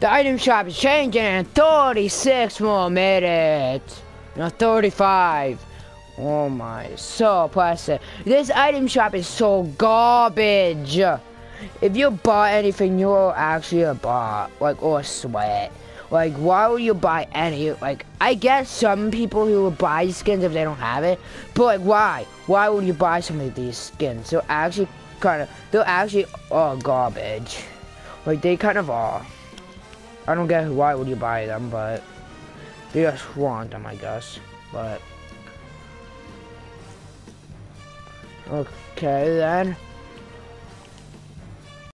The item shop is changing in 36 more minutes. No, 35. Oh my, so plastic. This item shop is so garbage. If you buy anything, you're actually a bot, like, or sweat. Like, why would you buy any? Like, I guess some people who would buy skins if they don't have it, but like, why? Why would you buy some of these skins? They're actually kind of, they're actually all garbage. Like, they kind of are. I don't get why would you buy them, but they just want them, I guess. But okay then.